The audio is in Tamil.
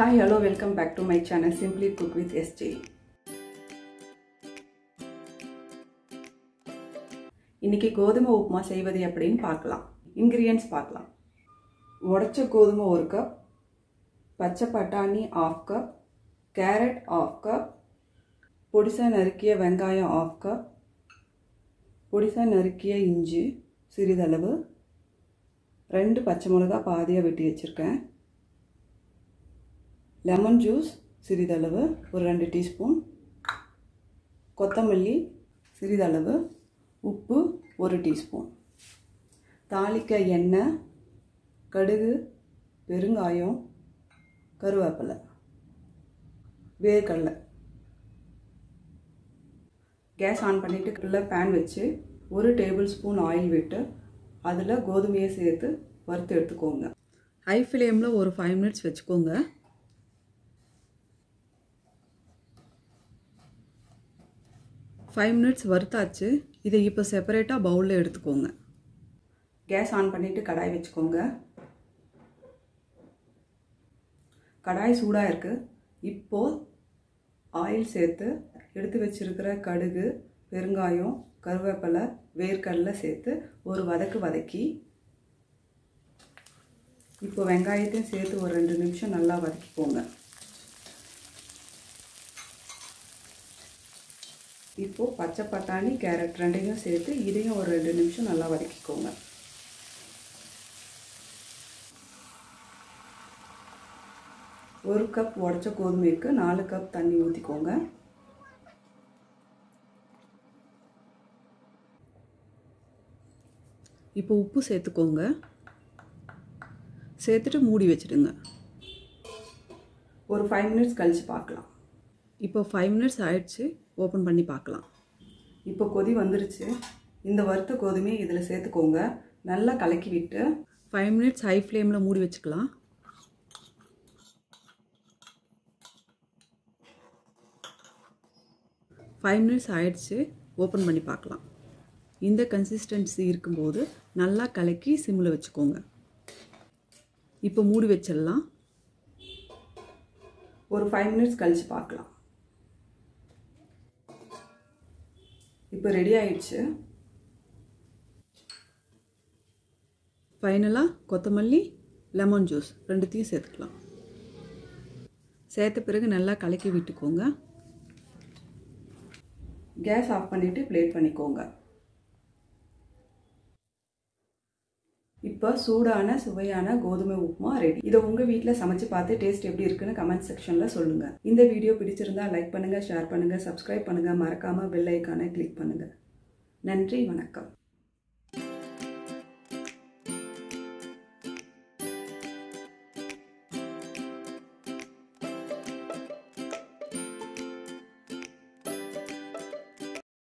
Hi hello welcome back to my channel simply cook with SJ இன்னைக்கு கோதுமை உப்புமா செய்வது எப்படின்னு பார்க்கலாம். இன்க்ரீடியன்ஸ் பார்க்கலாம். உடச்ச கோதுமை ஒரு கப் பச்சை பட்டாணி half cup carrot half cup பொடிசாக நறுக்கிய வெங்காயம் ஆஃப் கப் பொடிசாக நறுக்கிய இஞ்சி சிறிதளவு ரெண்டு பச்சை மிளகா பாதியாக வெட்டி வச்சுருக்கேன். லெமன் ஜூஸ் சிறிதளவு ஒரு ரெண்டு டீஸ்பூன். கொத்தமல்லி சிறிதளவு உப்பு ஒரு டீஸ்பூன். தாளிக்க எண்ணெய் கடுகு பெருங்காயம் கருவேப்பிலை வேர்க்கடலை. கேஸ் ஆன் பண்ணிவிட்டு கீழே பேன் வச்சு ஒரு டேபிள் ஸ்பூன் ஆயில் விட்டு அதில் கோதுமையை சேர்த்து வறுத்து எடுத்துக்கோங்க. ஹை ஃப்ளேமில் ஒரு ஃபைவ் மினிட்ஸ் வச்சுக்கோங்க. ஃபைவ் மினிட்ஸ் வறுத்தாச்சு. இதை இப்போ செப்பரேட்டாக பவுலில் எடுத்துக்கோங்க. கேஸ் ஆன் பண்ணிவிட்டு கடாய் வச்சுக்கோங்க. கடாய் சூடாக இருக்குது இப்போது ஆயில் சேர்த்து எடுத்து வச்சிருக்கிற கடுகு பெருங்காயம் கருவேப்பிலை வேர்க்கடலை சேர்த்து ஒரு வதக்கு வதக்கி இப்போ வெங்காயத்தையும் சேர்த்து ஒரு ரெண்டு நிமிஷம் நல்லா வதக்கிக்கோங்க. இப்போது பச்சை பட்டாணி கேரட் ரெண்டையும் சேர்த்து இதையும் ஒரு ரெண்டு நிமிஷம் நல்லா வதக்கிக்கோங்க. ஒரு கப் உடச்ச கோதுமைக்கு நாலு கப் தண்ணி ஊற்றிக்கோங்க இப்போ உப்பு சேர்த்துக்கோங்க. சேர்த்துட்டு மூடி வச்சுடுங்க. ஒரு ஃபைவ் மினிட்ஸ் கழித்து பார்க்கலாம். இப்போ ஃபைவ் மினிட்ஸ் ஆயிடுச்சு ஓப்பன் பண்ணி பார்க்கலாம். இப்போ கொதி வந்துருச்சு. இந்த வறுத்த கோதுமையை இதில் சேர்த்துக்கோங்க. நல்லா கலக்கி விட்டு ஃபைவ் மினிட்ஸ் ஹை ஃப்ளேமில் மூடி வச்சுக்கலாம். ஃபைவ் மினிட்ஸ் ஆயிடுச்சு ஓப்பன் பண்ணி பார்க்கலாம். இந்த கன்சிஸ்டன்சி இருக்கும்போது நல்லா கலக்கி சிம்மில் வச்சுக்கோங்க. இப்போ மூடி வச்சிடலாம். ஒரு ஃபைவ் மினிட்ஸ் கழித்து பார்க்கலாம். இப்போ ரெடி ஆயிடுச்சு. ஃபைனலாக கொத்தமல்லி லெமன் ஜூஸ் ரெண்டுத்தையும் சேர்த்துக்கலாம். சேர்த்த பிறகு நல்லா கலக்கி விட்டுக்கோங்க. கேஸ் ஆஃப் பண்ணிவிட்டு பிளேட் பண்ணிக்கோங்க. இப்போ சூடான சுவையான கோதுமை உப்புமா ரெடி இதை உங்கள் வீட்டில் சமைச்சு பார்த்து டேஸ்ட் எப்படி இருக்குன்னு கமெண்ட் செக்ஷனில் சொல்லுங்கள் இந்த வீடியோ பிடிச்சிருந்தா லைக் பண்ணுங்கள் ஷேர் பண்ணுங்கள் சப்ஸ்கிரைப் பண்ணுங்கள் மறக்காமல் பெல் ஐக்கானை கிளிக் பண்ணுங்கள் நன்றி வணக்கம்.